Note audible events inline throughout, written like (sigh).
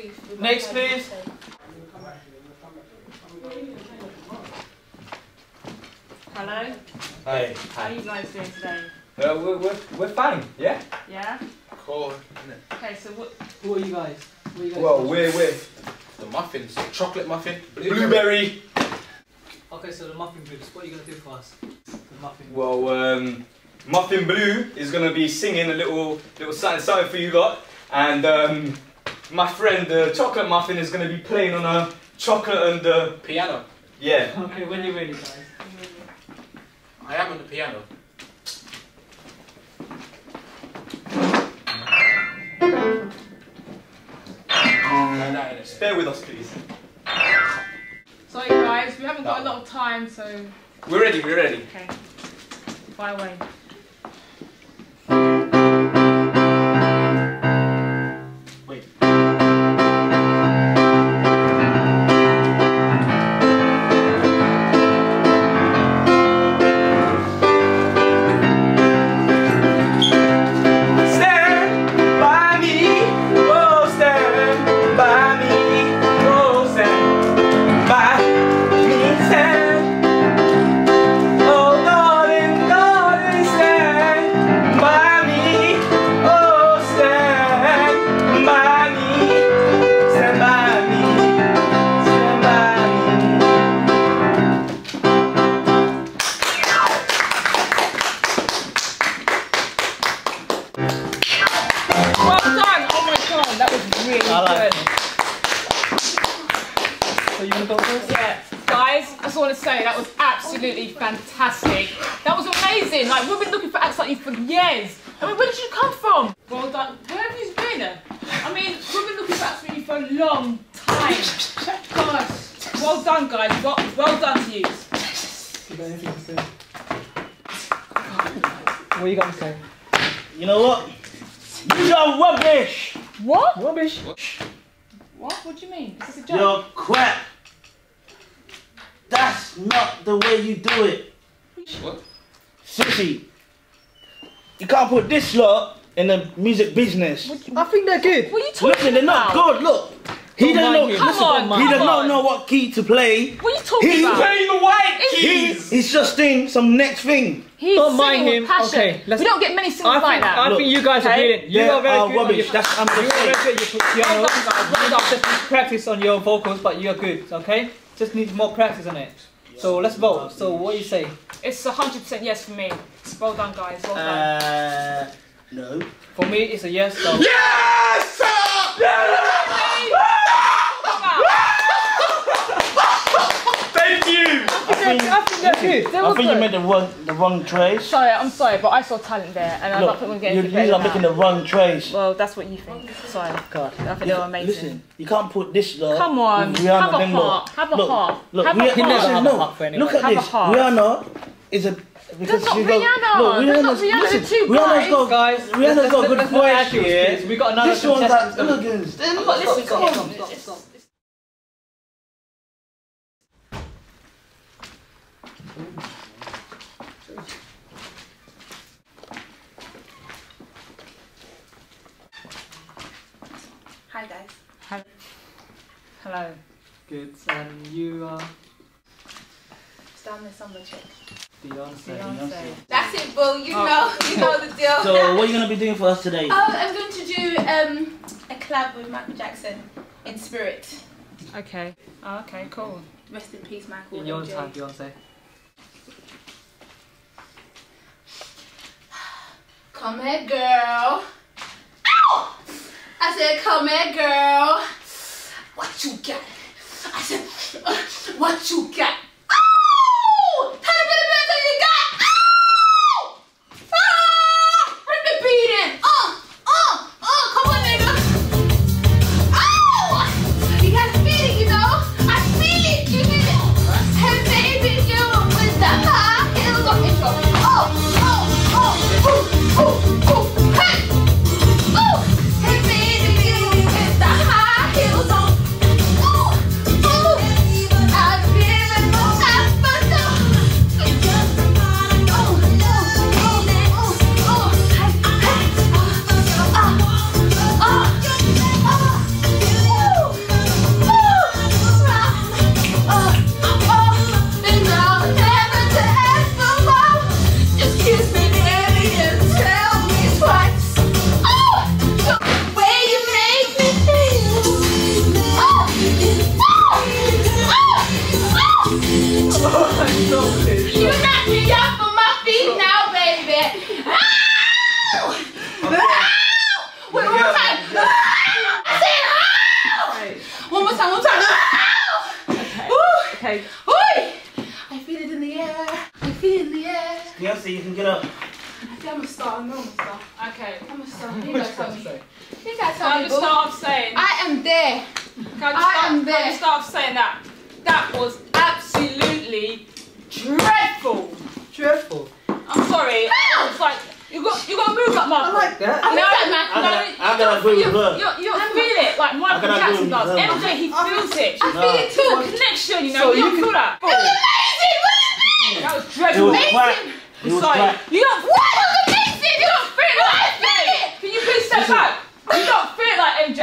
brief. Next, please. Hello. Hey. How are you guys doing today? Uh, we're, we're, we're fine, yeah? Yeah. Cool. Okay. So what? Who are you guys? Who are you guys? Well, we're with The muffins. Chocolate muffin. Blueberry. Okay, so the muffin blues. What are you gonna do for us? The muffin. Well, um, Muffin Blue is gonna be singing a little, little something, something for you lot. And um, my friend, the Chocolate Muffin, is gonna be playing on a chocolate and uh, Piano. yeah. Okay, when you're ready, guys. I am on the piano. Like that. Bear with us, please. Sorry guys, we haven't got a lot of time, so We're ready. We're ready. okay. Fire away. I mean, where did you come from? Well done. Where have you been? I mean, we've been looking for acts you for a long time. Gosh, well done, guys. Well, well done to you. You got anything to say? What you got to say? You know what? You're rubbish! What? Rubbish. What? What do you mean? Is this a joke? You're crap! That's not the way you do it. What? Sissy, you can't put this lot in the music business. I think they're good. What are you talking Listen, they're not about? good, look. He Don't doesn't know, him. Come listen, on, he does not on. know what key to play. What are you talking He's about? He's playing the white Is he- keys. He's just doing some next thing. He's Don't mind him. passion. Okay, let's- we don't get many singers I like that. I Look, think you guys are okay? brilliant. You They are very are good. rubbish. That's I'm You gonna are very good. You put piano. Well done, guys. Well You just practice on your vocals, but you are good. Okay. Just need more practice on it. So let's vote. So what do you say? It's a hundred percent yes for me. Well done, guys. Well done. Uh, no. For me, it's a yes. So Yes! sir! Thank you. I think, I think they're good. They I were think you good. made the wrong the wrong choice. Sorry, I'm sorry, but I saw talent there, and I don't Look, think we're you, getting you better are than making that. the wrong choice. Well, that's what you think. Sorry. God. I think they Yeah, were amazing. Listen, you can't put this lot. Come on, with Rihanna have a them lot. heart, have a look, heart, Look, have a Rih- heart. He never have a heart for anyone. Look at Have a this. heart. Rihanna is a because not she's got Rihanna. look, That's not Rihanna's Rihanna, listen, they're two Rihanna's guys. got Guys, Rihanna's let's- got good let's voice here. We got another This one's like contestant. elegance. But listen, Come come on. on. It's- it's- Hi guys. Hello. Good. And you are It's down the summer chick. Beyonce. Beyonce. That's it, boo. You Oh. know, you know the deal. So what are you gonna be doing for us today? Oh, I'm going to do um, a collab with Michael Jackson in spirit. Okay. Oh, okay. Cool. Rest in peace, Michael. In your MJ. time, Beyonce. Come here, girl. Ow! I said, come here, girl. What you got? I said, (laughs) what you got? Okay. Oi! I feel it in the air. I feel it in the air. Beyonce, you can get up. I'm a star. I'm a star. Okay. I'm a star. You guys help me. You guys help me. Can I just start off saying? I am there. Can I, just start, am there. Can I just off saying that? That was absolutely dreadful. Dreadful. I'm sorry. Ah! was like you got you got to move that I like that. I'm No, that man. I'm no, gonna- you I'm gonna don't- agree with you- her. You you don't feel it like Michael Jackson does. her, man. MJ he feels it. I feel it too. The connection, you know. So you you don't can- feel that. was Amazing! What is That was It dreadful. was Amazing. black. It was Sorry, you don't. that? What was amazing? You don't feel it. like is that? Can you please step back? You don't feel like MJ,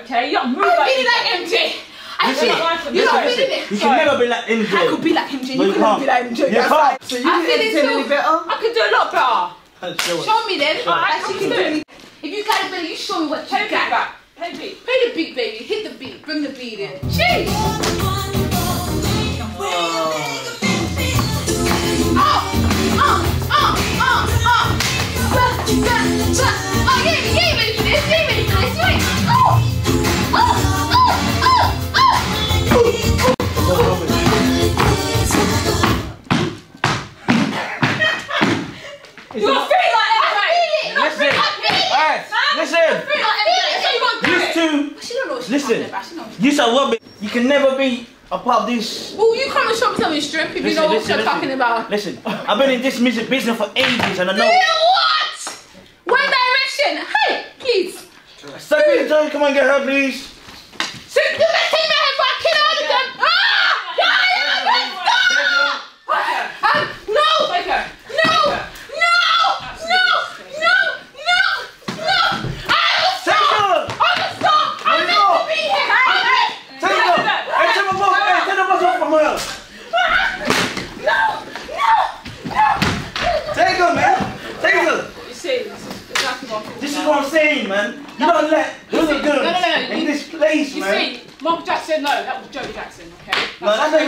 okay? You don't move I'm like like MJ. MJ. I Listen, feel it. listen, You don't listen, feel it. You Sorry. can never be like MJ. I could be like MJ. You you couldn't can't. be like MJ. You That's can't. So you I can feel it entertain too. any better? I could do a lot better. Show. Show me then. Alright, That she can do do it. it. If you got it, baby, you show me what you Play the beat got. back. Play the beat. Play the beat, baby. Hit the beat. Bring the beat in. Jeez. Oh, oh, oh, oh, oh. Bah, bah, bah. Oh, you ain't, you ain't ready for Alright, listen. Feel like MJ. So you got to These two, She don't know what she's Listen. talking about. She knows. you said rubbish. You can never be a part of this. Well, you come and show me some of your strength if you Listen, know what you're talking about. Listen, I've been in this music business for ages and I know. what? One direction. Hey, please. Secretary, come and get her, please. So you better take my hand for I kill all of them. Ah! Yeah, yeah, yeah! Um, no! Take her. No! No! No! No! No! No! I will Take stop! her. I will stop! I'm meant to be here! I'm meant- Take her. Hey, take the boss. Hey, take the boss off from her. No! No! No! Take her, man. Take her. You see, this is exactly what I'm talking This is about. what I'm saying, man. You don't let hooligans no, no, no, in you- this place, You man. see, Michael Jackson, no, that was Joe Jackson, okay?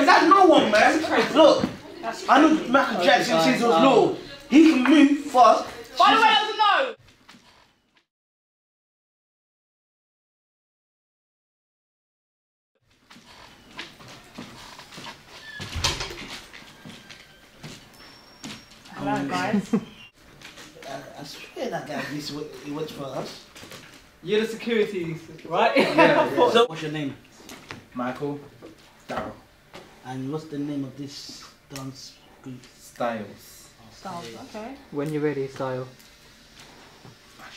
No, that's, no one, man. Look, I know Michael Jackson since he was little. He can move fast. By the way, that was a no. Hello, guys. Oh, I, (laughs) I swear that guy, this he works for us. You're the security, right? (laughs) So, what's your name? Michael Darrow And what's the name of this dance group? Styles. okay. when you're ready, style. Ah,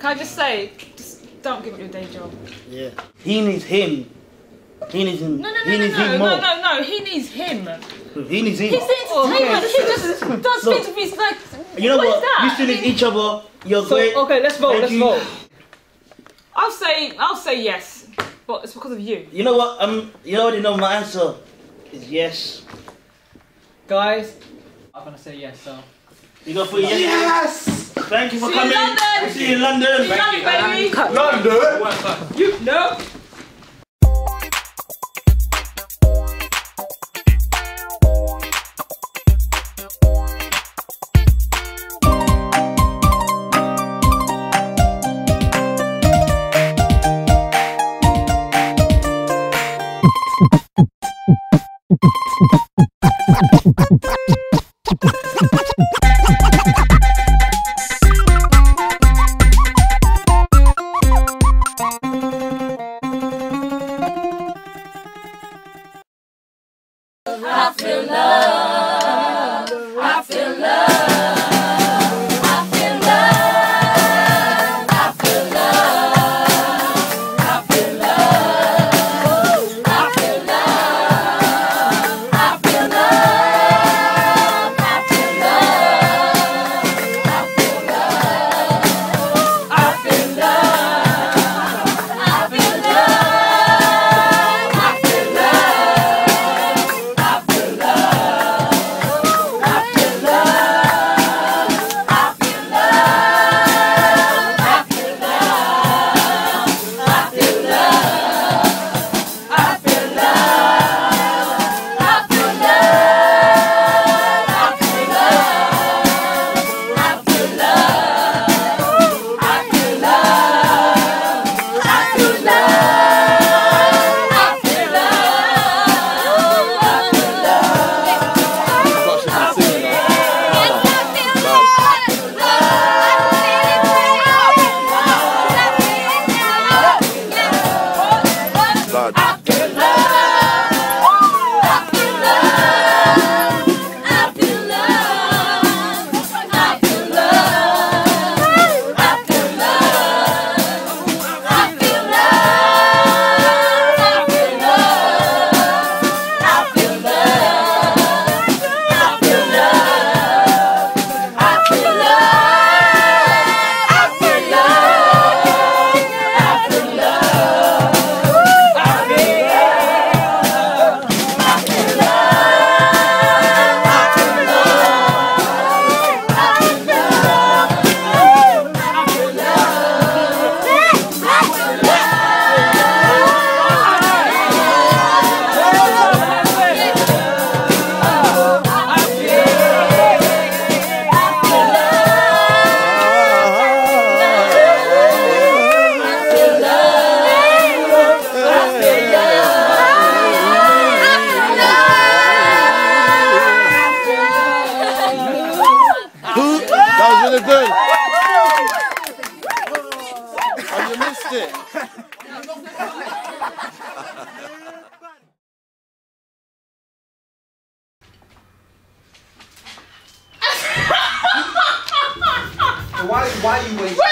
Can I just say, just don't give up your day job. Yeah. He needs him. He needs him. No, no, he no, no, needs no, him no, more. no, no. He needs him. He needs him. He's the entertainment. He just does Look. things with his like. You know what? what? is that? You still need each other. You're So, great. okay, let's vote, Thank let's you. vote. I'll say, I'll say yes, but it's because of you. You know what? Um, you already know my answer is yes. Guys, I'm gonna say yes, so. You go for yes. Yes! Thank you for See you in coming. London. See you in London. Love, baby. London! You know. Why, why you waiting?